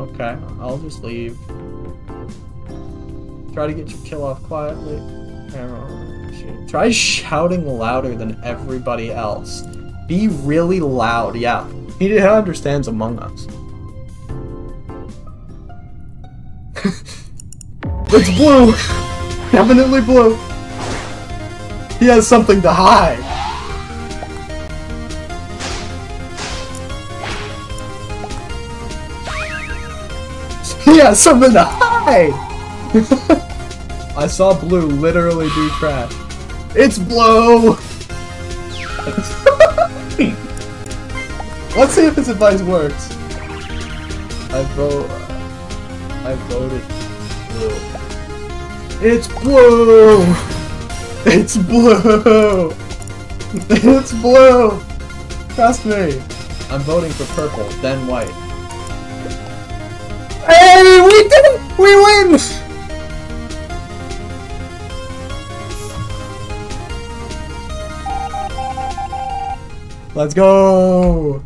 Okay, I'll just leave. Try to get your kill off quietly. Try shouting louder than everybody else. Be really loud, yeah. He understands Among Us. it's blue! Definitely blue! He has something to hide! Has something to hide! I saw blue literally do trash. It's blue! Let's see if his advice works. I vote. I voted blue. It's blue! It's blue! It's blue! Trust me! I'm voting for purple, then white. Hey, we did it! We win! Let's go!